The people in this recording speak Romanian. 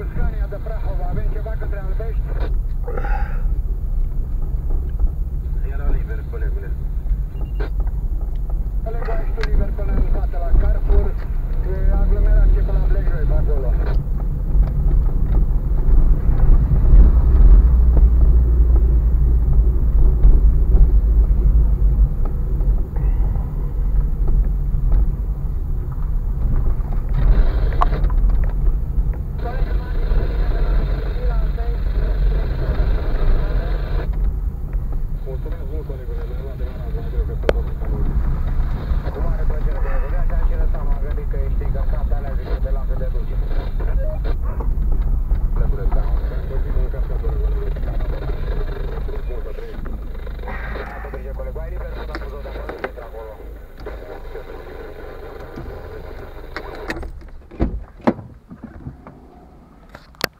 Cu Scania de Prahova, avem ceva către Albești?